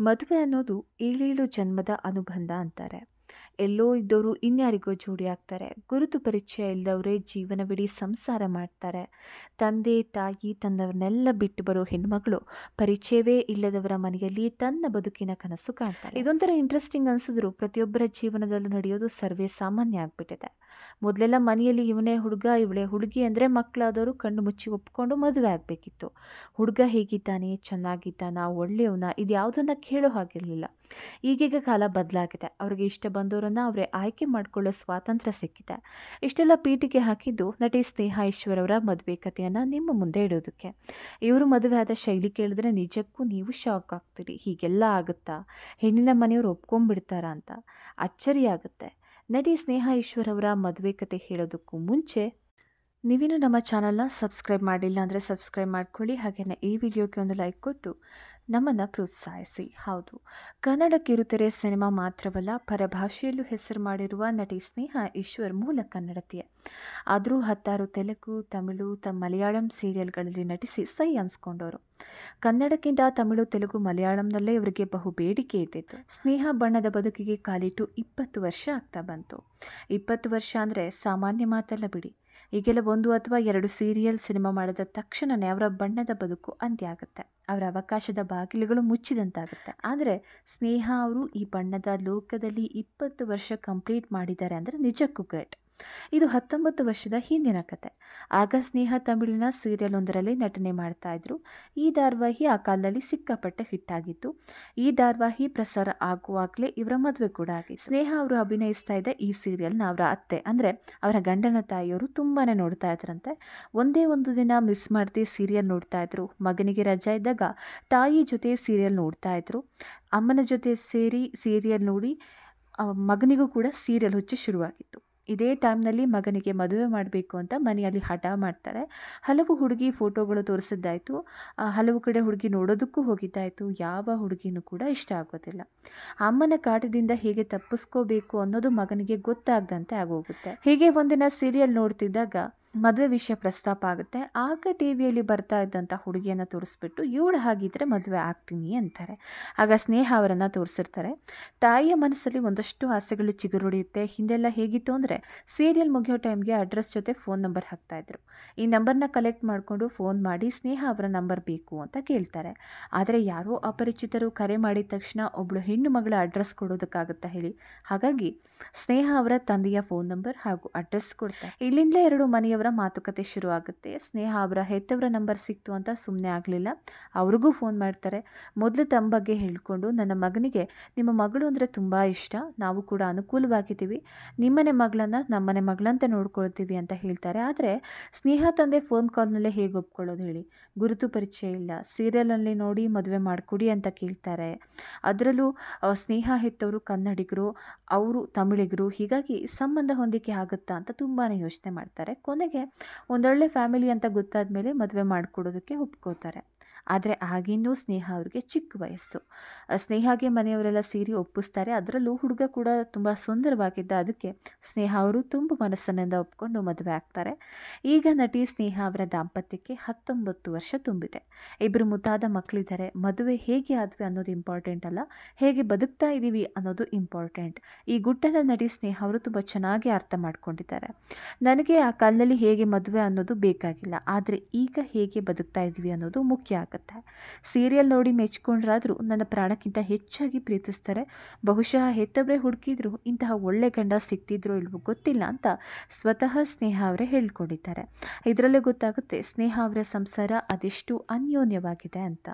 ಮದುವೆ ಅನ್ನೋದು ಏಳೇಳು ಜನ್ಮದ ಅನುಬಂಧ ಅಂತಾರೆ. ಎಲ್ಲೋ ಇದ್ದವರು ಇನ್ಯಾರಿಗೋ ಜೋಡಿ ಆಗ್ತಾರೆ. ಗುರುತು ಪರಿಚಯ ಇಲ್ಲದವರೇ ಜೀವನವಿಡೀ ಸಂಸಾರ ಮಾಡ್ತಾರೆ. ತಂದೆ, ತಾಯಿ ತಂದವರನ್ನೆಲ್ಲ ಬಿಟ್ಟು ಬರೋ ಹೆಣ್ಮಗಳು ಪರಿಚಯವೇ ಇಲ್ಲದವರ ಮನೆಯಲ್ಲಿ ತನ್ನ ಬದುಕಿನ ಕನಸು ಕಾಣ್ತಾರೆ. ಇದೊಂಥರ ಇಂಟ್ರೆಸ್ಟಿಂಗ್ ಅನಿಸಿದ್ರು. ಪ್ರತಿಯೊಬ್ಬರ ಜೀವನದಲ್ಲೂ ನಡೆಯೋದು ಸರ್ವೇ ಸಾಮಾನ್ಯ ಆಗಿಬಿಟ್ಟಿದೆ. ಮೊದಲೆಲ್ಲ ಮನೆಯಲ್ಲಿ ಇವನೇ ಹುಡುಗ, ಇವಳೇ ಹುಡುಗಿ ಅಂದರೆ ಮಕ್ಕಳಾದವರು ಕಣ್ಣು ಮುಚ್ಚಿ ಒಪ್ಕೊಂಡು ಮದುವೆ ಆಗಬೇಕಿತ್ತು. ಹುಡುಗ ಹೇಗಿದ್ದಾನೆ, ಚೆನ್ನಾಗಿದ್ದಾನ, ಒಳ್ಳೆಯವನ ಇದು ಯಾವುದನ್ನು ಕೇಳೋ ಹಾಗಿರಲಿಲ್ಲ. ಈಗೀಗ ಕಾಲ ಬದಲಾಗಿದೆ. ಅವ್ರಿಗೆ ಇಷ್ಟ ಬಂದವರನ್ನು ಅವರೇ ಆಯ್ಕೆ ಮಾಡಿಕೊಳ್ಳೋ ಸ್ವಾತಂತ್ರ್ಯ ಸಿಕ್ಕಿದೆ. ಇಷ್ಟೆಲ್ಲ ಪೀಠಿಗೆ ಹಾಕಿದ್ದು ನಟಿ ಸ್ನೇಹ ಈಶ್ವರ್ ಅವರ ಮದುವೆ ಕಥೆಯನ್ನು ನಿಮ್ಮ ಮುಂದೆ ಇಡೋದಕ್ಕೆ. ಇವರು ಮದುವೆ ಆದ ಶೈಲಿ ಕೇಳಿದ್ರೆ ನಿಜಕ್ಕೂ ನೀವು ಶಾಕ್ ಆಗ್ತೀರಿ. ಹೀಗೆಲ್ಲ ಆಗುತ್ತಾ? ಹೆಣ್ಣಿನ ಮನೆಯವರು ಒಪ್ಕೊಂಡ್ಬಿಡ್ತಾರಾ ಅಂತ. ಅಚ್ಚರಿ ಆಗುತ್ತೆ ನಟಿ ಸ್ನೇಹ ಈಶ್ವರ್ ಅವರ ಮದುವೆ ಕತೆ ಹೇಳೋದಕ್ಕೂ ಮುಂಚೆ ನೀವೇನು ನಮ್ಮ ಚಾನಲ್ನ ಸಬ್ಸ್ಕ್ರೈಬ್ ಮಾಡಿಲ್ಲ ಅಂದರೆ ಸಬ್ಸ್ಕ್ರೈಬ್ ಮಾಡ್ಕೊಳ್ಳಿ ಹಾಗೆಯೇ ಈ ವಿಡಿಯೋಗೆ ಒಂದು ಲೈಕ್ ಕೊಟ್ಟು ನಮ್ಮನ್ನು ಪ್ರೋತ್ಸಾಹಿಸಿ. ಹೌದು, ಕನ್ನಡ ಕಿರುತೆರೆ ಸಿನಿಮಾ ಮಾತ್ರವಲ್ಲ, ಪರಭಾಷೆಯಲ್ಲೂ ಹೆಸರು ಮಾಡಿರುವ ನಟಿ ಸ್ನೇಹ ಈಶ್ವರ್ ಮೂಲ ಕನ್ನಡತಿಯೇ. ಆದರೂ ಹತ್ತಾರು ತೆಲುಗು, ತಮಿಳು ತ ಮಲಯಾಳಂ ಸೀರಿಯಲ್ಗಳಲ್ಲಿ ನಟಿಸಿ ಸೈ ಅನ್ಸ್ಕೊಂಡವರು ಕನ್ನಡಕ್ಕಿಂತ ತಮಿಳು, ತೆಲುಗು, ಮಲಯಾಳಂನಲ್ಲೇ ಇವರಿಗೆ ಬಹು ಬೇಡಿಕೆ ಇದ್ದಿತ್ತು. ಸ್ನೇಹ ಬಣ್ಣದ ಬದುಕಿಗೆ ಕಾಲಿಟ್ಟು ಇಪ್ಪತ್ತು ವರ್ಷ ಆಗ್ತಾ ಬಂತು. ಇಪ್ಪತ್ತು ವರ್ಷ ಅಂದರೆ ಸಾಮಾನ್ಯ ಮಾತಲ್ಲ ಬಿಡಿ. ಈಗೆಲ್ಲ ಒಂದು ಅಥವಾ ಎರಡು ಸೀರಿಯಲ್ ಸಿನಿಮಾ ಮಾಡಿದ ತಕ್ಷಣವೇ ಅವರ ಬಣ್ಣದ ಬದುಕು ಅಂತ್ಯ ಆಗುತ್ತೆ ಅವರ ಅವಕಾಶದ ಬಾಗಿಲುಗಳು ಮುಚ್ಚಿದಂತಾಗುತ್ತೆ. ಆದರೆ ಸ್ನೇಹ ಅವರು ಈ ಬಣ್ಣದ ಲೋಕದಲ್ಲಿ ಇಪ್ಪತ್ತು ವರ್ಷ ಕಂಪ್ಲೀಟ್ ಮಾಡಿದ್ದಾರೆ ಅಂದರೆ ನಿಜಕ್ಕೂ ಗ್ರೇಟ್. ಇದು ಹತ್ತೊಂಬತ್ತು ವರ್ಷದ ಹಿಂದಿನ ಕತೆ. ಆಗ ಸ್ನೇಹ ತಮಿಳಿನ ಸೀರಿಯಲ್ ಒಂದರಲ್ಲಿ ನಟನೆ ಮಾಡ್ತಾ ಇದ್ರು. ಈ ಧಾರಾವಾಹಿ ಆ ಕಾಲದಲ್ಲಿ ಸಿಕ್ಕಾಪಟ್ಟೆ ಹಿಟ್ ಆಗಿತ್ತು. ಈ ಧಾರಾವಾಹಿ ಪ್ರಸಾರ ಆಗುವಾಗಲೇ ಇವರ ಮದುವೆ ಕೂಡ ಆಗಿ ಸ್ನೇಹ ಅವರು ಅಭಿನಯಿಸ್ತಾ ಇದ್ದ ಈ ಸೀರಿಯಲ್ನ ಅವರ ಅತ್ತೆ, ಅಂದರೆ ಅವರ ಗಂಡನ ತಾಯಿಯವರು ತುಂಬಾ ನೋಡ್ತಾ ಇದ್ರಂತೆ. ಒಂದೇ ಒಂದು ದಿನ ಮಿಸ್ ಮಾಡ್ದೆ ಸೀರಿಯಲ್ ನೋಡ್ತಾ ಇದ್ರು. ಮಗನಿಗೆ ರಜಾ ಇದ್ದಾಗ ತಾಯಿ ಜೊತೆ ಸೀರಿಯಲ್ ನೋಡ್ತಾ ಇದ್ರು. ಅಮ್ಮನ ಜೊತೆ ಸೇರಿ ಸೀರಿಯಲ್ ನೋಡಿ ಮಗನಿಗೂ ಕೂಡ ಸೀರಿಯಲ್ ಹುಚ್ಚು ಶುರುವಾಗಿತ್ತು. ಇದೇ ಟೈಮ್ನಲ್ಲಿ ಮಗನಿಗೆ ಮದುವೆ ಮಾಡಬೇಕು ಅಂತ ಮನೆಯಲ್ಲಿ ಹಠ ಮಾಡ್ತಾರೆ. ಹಲವು ಹುಡುಗಿ ಫೋಟೋಗಳು ತೋರಿಸಿದ್ದಾಯಿತು. ಹಲವು ಕಡೆ ಹುಡುಗಿ ನೋಡೋದಕ್ಕೂ ಹೋಗಿದ್ದಾಯಿತು. ಯಾವ ಹುಡುಗಿನೂ ಕೂಡ ಇಷ್ಟ ಆಗೋದಿಲ್ಲ. ಅಮ್ಮನ ಕಾಟದಿಂದ ಹೇಗೆ ತಪ್ಪಿಸ್ಕೋಬೇಕು ಅನ್ನೋದು ಮಗನಿಗೆ ಗೊತ್ತಾಗದಂತೆ ಆಗೋಗುತ್ತೆ. ಹೀಗೆ ಒಂದಿನ ಸೀರಿಯಲ್ ನೋಡ್ತಿದ್ದಾಗ ಮದುವೆ ವಿಷಯ ಪ್ರಸ್ತಾಪ ಆಗುತ್ತೆ. ಆಗ ಟಿ ವಿಯಲ್ಲಿ ಬರ್ತಾ ಇದ್ದಂಥ ಹುಡುಗಿಯನ್ನು ತೋರಿಸ್ಬಿಟ್ಟು, ಇವಳು ಹಾಗಿದ್ದರೆ ಮದುವೆ ಆಗ್ತೀನಿ ಅಂತಾರೆ. ಆಗ ಸ್ನೇಹ ಅವರನ್ನು ತೋರಿಸಿರ್ತಾರೆ. ತಾಯಿಯ ಮನಸ್ಸಲ್ಲಿ ಒಂದಷ್ಟು ಆಸೆಗಳು ಚಿಗುರುಡಿಯುತ್ತೆ ಹಿಂದೆಲ್ಲ ಹೇಗಿತ್ತು ಅಂದರೆ, ಸೀರಿಯಲ್ ಮುಗಿಯೋ ಟೈಮ್ಗೆ ಅಡ್ರೆಸ್ ಜೊತೆ ಫೋನ್ ನಂಬರ್ ಹಾಕ್ತಾಯಿದ್ರು ಈ ನಂಬರ್ನ ಕಲೆಕ್ಟ್ ಮಾಡಿಕೊಂಡು ಫೋನ್ ಮಾಡಿ ಸ್ನೇಹ ಅವರ ನಂಬರ್ ಬೇಕು ಅಂತ ಕೇಳ್ತಾರೆ. ಆದರೆ ಯಾರೋ ಅಪರಿಚಿತರು ಕರೆ ಮಾಡಿದ ತಕ್ಷಣ ಒಬ್ಬಳು ಹೆಣ್ಣು ಮಗಳ ಅಡ್ರೆಸ್ ಕೊಡೋದಕ್ಕಾಗುತ್ತಾ ಹೇಳಿ? ಹಾಗಾಗಿ, ಸ್ನೇಹ ಅವರ ತಂದೆಯ ಫೋನ್ ನಂಬರ್ ಹಾಗೂ ಅಡ್ರೆಸ್ ಕೊಡ್ತಾರೆ. ಇಲ್ಲಿಂದಲೇ ಎರಡು ಮನೆಯವರ ಮಾತುಕತೆ ಶುರು ಆಗುತ್ತೆ ಸ್ನೇಹ ಅವರ ಹೆತ್ತವರ ನಂಬರ್ ಸಿಕ್ತು ಅಂತ ಸುಮ್ಮನೆ ಆಗಲಿಲ್ಲ. ಅವ್ರಿಗೂ ಫೋನ್ ಮಾಡ್ತಾರೆ. ಮೊದಲು ತಮ್ಮ ಬಗ್ಗೆ ಹೇಳಿಕೊಂಡು, ನನ್ನ ಮಗನಿಗೆ ನಿಮ್ಮ ಮಗಳು ಅಂದರೆ ತುಂಬ ಇಷ್ಟ. ನಾವು ಕೂಡ ಅನುಕೂಲವಾಗಿದ್ದೀವಿ. ನಿಮ್ಮನೆ ಮಗಳನ್ನ ನಮ್ಮನೆ ಮಗಳಂತ ನೋಡ್ಕೊಳ್ತೀವಿ ಅಂತ ಹೇಳ್ತಾರೆ. ಆದರೆ ಸ್ನೇಹ ತಂದೆ ಫೋನ್ ಕಾಲ್ನಲ್ಲೇ ಹೇಗೆ ಒಪ್ಕೊಳ್ಳೋದು ಹೇಳಿ? ಗುರುತು ಪರಿಚಯ ಇಲ್ಲ. ಸೀರಿಯಲಲ್ಲಿ ನೋಡಿ ಮದುವೆ ಮಾಡಿಕೊಡಿ ಅಂತ ಕೇಳ್ತಾರೆ. ಅದರಲ್ಲೂ ಸ್ನೇಹ ಹೆತ್ತವರು ಕನ್ನಡಿಗರು, ಅವರು ತಮಿಳಿಗರು, ಹೀಗಾಗಿ ಸಂಬಂಧ ಹೊಂದಿಕೆ ಆಗುತ್ತಾ ಅಂತ ತುಂಬಾ ಯೋಚನೆ ಮಾಡ್ತಾರೆ. ಕೊನೆಗೆ ಒಂದೊಳ್ಳೆ ಫ್ಯಾಮಿಲಿ ಅಂತ ಗೊತ್ತಾದ ಮೇಲೆ ಮದುವೆ ಮಾಡಿಕೊಡೋದಕ್ಕೆ ಒಪ್ಕೋತಾರೆ. ಆದರೆ ಆಗಿನ್ನೂ ಸ್ನೇಹ ಅವ್ರಿಗೆ ಚಿಕ್ಕ ವಯಸ್ಸು. ಸ್ನೇಹಾಗೆ ಮನೆಯವರೆಲ್ಲ ಸೇರಿ ಒಪ್ಪಿಸ್ತಾರೆ. ಅದರಲ್ಲೂ ಹುಡುಗ ಕೂಡ ತುಂಬ ಸುಂದರವಾಗಿದ್ದ ಅದಕ್ಕೆ ಸ್ನೇಹ ಅವರು ತುಂಬ ಮನಸ್ಸಿನಿಂದ ಒಪ್ಕೊಂಡು ಮದುವೆ ಆಗ್ತಾರೆ. ಈಗ ನಟಿ ಸ್ನೇಹ ಅವರ ದಾಂಪತ್ಯಕ್ಕೆ ಹತ್ತೊಂಬತ್ತು ವರ್ಷ ತುಂಬಿದೆ. ಇಬ್ಬರು ಮುದ್ದಾದ ಮಕ್ಕಳಿದ್ದಾರೆ ಮದುವೆ ಹೇಗೆ ಆದ್ವಿ ಅನ್ನೋದು ಇಂಪಾರ್ಟೆಂಟ್ ಅಲ್ಲ. ಹೇಗೆ ಬದುಕ್ತಾ ಇದ್ದೀವಿ ಅನ್ನೋದು ಇಂಪಾರ್ಟೆಂಟ್ ಈ ಗುಟ್ಟನ ನಟಿ ಸ್ನೇಹ ಅವರು ತುಂಬ ಚೆನ್ನಾಗಿ ಅರ್ಥ ಮಾಡ್ಕೊಂಡಿದ್ದಾರೆ. ನನಗೆ ಆ ಕಾಲದಲ್ಲಿ ಹೇಗೆ ಮದುವೆ ಅನ್ನೋದು ಬೇಕಾಗಿಲ್ಲ. ಆದರೆ ಈಗ ಹೇಗೆ ಬದುಕ್ತಾ ಇದ್ದೀವಿ ಅನ್ನೋದು ಮುಖ್ಯ ಆಗುತ್ತೆ ಸೀರಿಯಲ್ ನೋಡಿ ಮೆಚ್ಕೊಂಡ್ರಾದರೂ ನನ್ನ ಪ್ರಾಣಕ್ಕಿಂತ ಹೆಚ್ಚಾಗಿ ಪ್ರೀತಿಸ್ತಾರೆ. ಬಹುಶಃ ಹೆತ್ತವರೇ ಹುಡುಕಿದ್ರು ಇಂತಹ ಒಳ್ಳೆ ಗಂಡ ಸಿಕ್ತಿದ್ರೋ ಇಲ್ವೋ ಗೊತ್ತಿಲ್ಲ ಅಂತ ಸ್ವತಃ ಸ್ನೇಹ ಅವರೇ ಹೇಳ್ಕೊಂಡಿದ್ದಾರೆ. ಇದರಲ್ಲೇ ಗೊತ್ತಾಗುತ್ತೆ, ಸ್ನೇಹ ಅವರ ಸಂಸಾರ ಅದೆಷ್ಟು ಅನ್ಯೋನ್ಯವಾಗಿದೆ ಅಂತ.